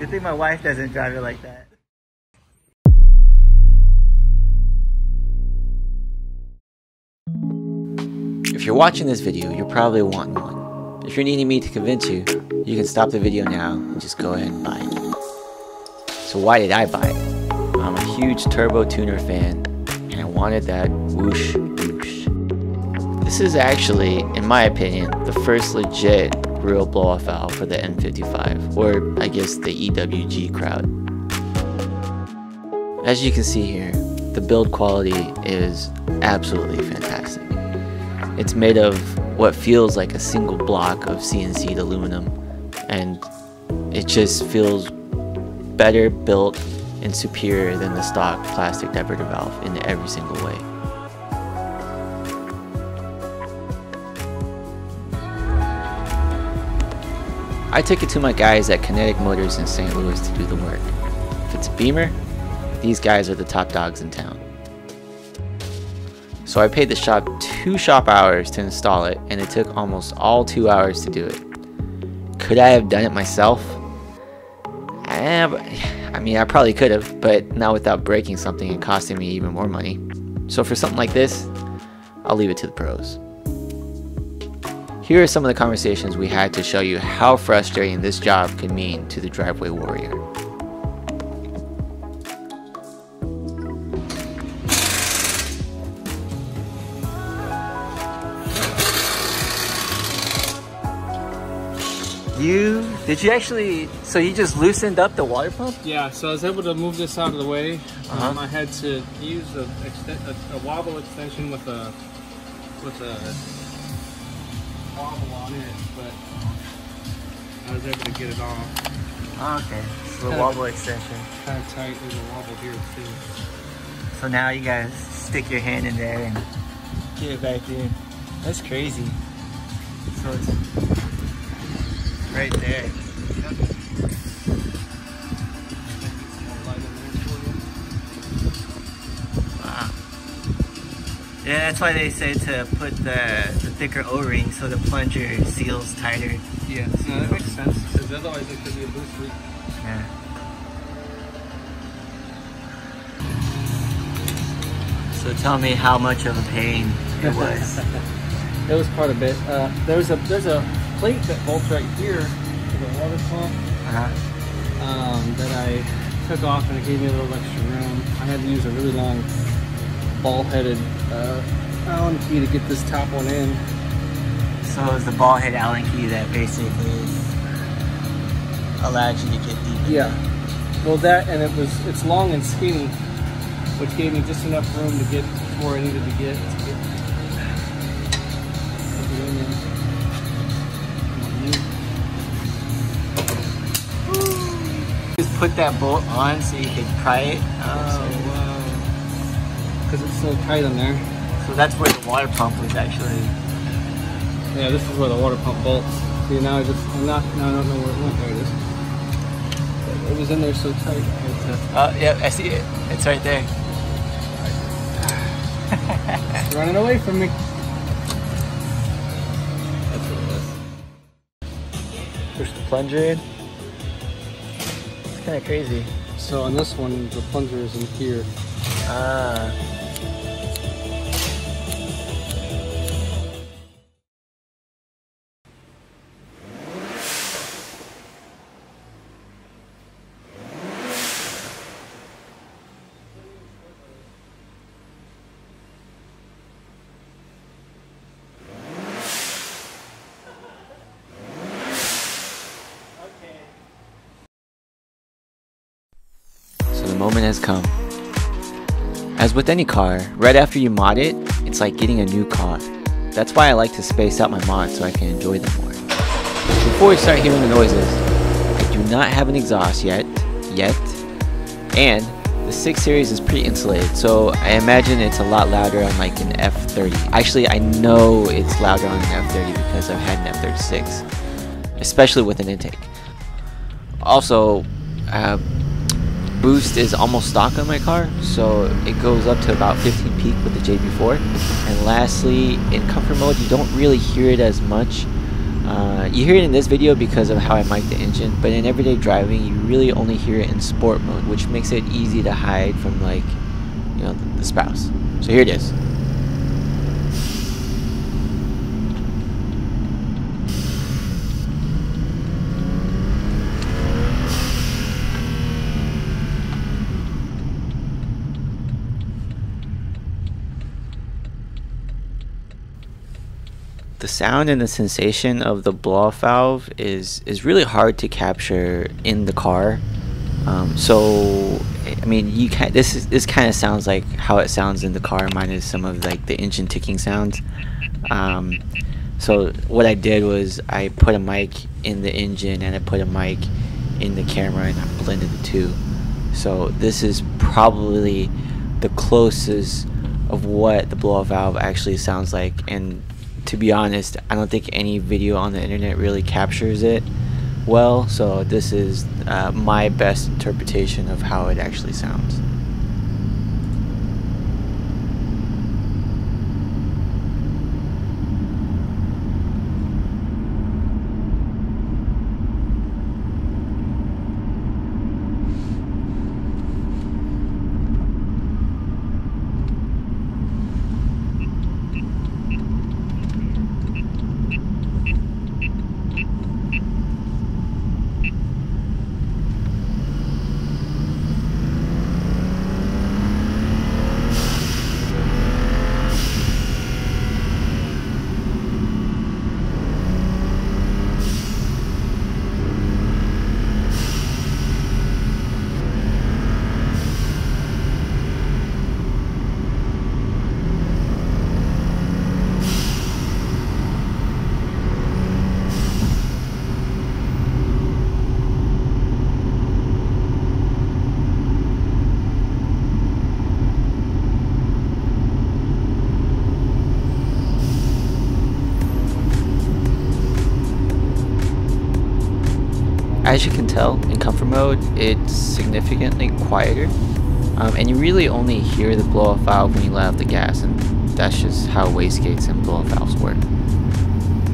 Good thing my wife doesn't drive it like that. If you're watching this video, you're probably wanting one. If you're needing me to convince you, you can stop the video now and just go ahead and buy it. So why did I buy it? I'm a huge turbo tuner fan and I wanted that whoosh whoosh. This is actually, in my opinion, the first legit real blow-off valve for the N55, or I guess the EWG crowd. As you can see here, the build quality is absolutely fantastic. It's made of what feels like a single block of CNC'd aluminum, and it just feels better built and superior than the stock plastic diverter valve in every single way. I took it to my guys at Kinetic Motors in St. Louis to do the work. If it's a Beamer, these guys are the top dogs in town. So I paid the shop two shop hours to install it, and it took almost all two hours to do it. Could I have done it myself? Eh, I mean, I probably could have, but not without breaking something and costing me even more money. So for something like this, I'll leave it to the pros. Here are some of the conversations we had to show you how frustrating this job can mean to the driveway warrior. You did you actually? So you just loosened up the water pump? Yeah, so I was able to move this out of the way. Uh-huh. Um, I had to use a, a, a wobble extension with a with a wobble on it, but I was able to get it off. Oh, okay. So the wobble extension. Kind of tight. There's a wobble here too. So now you guys stick your hand in there and get it back in. That's crazy. So it's right there. Wow. Yeah, that's why they say to put the, the thicker O-ring so the plunger seals tighter. Yeah, no, that makes sense because otherwise it could be a loose leak. Yeah. So tell me how much of a pain it was. It was quite a bit. Uh, there's a there's a plate that bolts right here to the water pump uh-huh. um, that I took off and it gave me a little extra room. I had to use a really long ball-headed uh, Allen key to get this top one in. So it was the ball head Allen key that basically allowed you to get deep. Yeah. Well, that and it was it's long and skinny, which gave me just enough room to get where I needed to get. To get to get in there. Just put that bolt on so you could pry it. Wow! Because it's so tight in there. So that's where the water pump was actually. Yeah, this is where the water pump bolts. See, now I just, I'm not, now I don't know where it went. There it is. It was in there so tight. Oh, yeah, I see it. It's right there. it's running away from me. That's what it. Push the plunger in. It's kind of crazy. So on this one, the plunger is in here. Ah. Moment has come. As with any car, right after you mod it, it's like getting a new car. That's why I like to space out my mods so I can enjoy them more. Before we start hearing the noises, I do not have an exhaust yet, yet, and the 6 Series is pretty insulated, so I imagine it's a lot louder on like an F30. Actually, I know it's louder on an F30 because I've had an F36, especially with an intake. Also, uh, boost is almost stock on my car, so it goes up to about 15 peak with the JB4. And lastly, in comfort mode, you don't really hear it as much Uh, you hear it in this video because of how I mic the engine, but in everyday driving, you really only hear it in sport mode, which makes it easy to hide from like, you know, the, the spouse. So here it is. Sound and the sensation of the blow off valve is is really hard to capture in the car. Um, so I mean, you can this is this kind of sounds like how it sounds in the car, minus some of like the engine ticking sounds. Um, so what I did was I put a mic in the engine and I put a mic in the camera and I blended the two. So this is probably the closest of what the blow off valve actually sounds like and to be honest, I don't think any video on the internet really captures it well, so this is uh, my best interpretation of how it actually sounds. As you can tell in comfort mode it's significantly quieter. Um, and you really only hear the blow off valve when you let out the gas and that's just how wastegates and blow off valves work.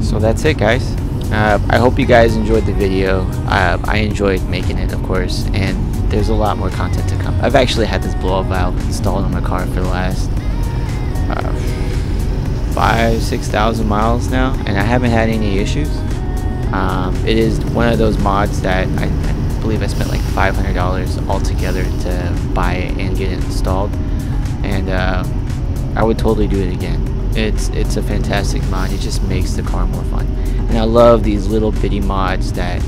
So that's it guys. Uh, I hope you guys enjoyed the video. Uh, I enjoyed making it of course and there's a lot more content to come. I've actually had this blow off valve installed on my car for the last uh, five six thousand miles now and I haven't had any issues um, it is one of those mods that I, I believe I spent like $500 altogether to buy it and get it installed, and uh, I would totally do it again. It's it's a fantastic mod. It just makes the car more fun, and I love these little bitty mods that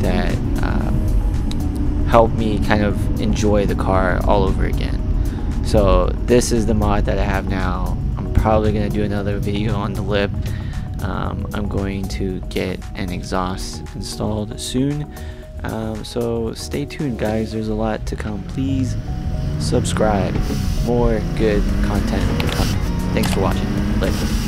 that um, help me kind of enjoy the car all over again. So this is the mod that I have now. I'm probably gonna do another video on the lip um, I'm going to get an exhaust installed soon. Um, so stay tuned, guys. There's a lot to come. Please subscribe. More good content coming. Thanks for watching. Later.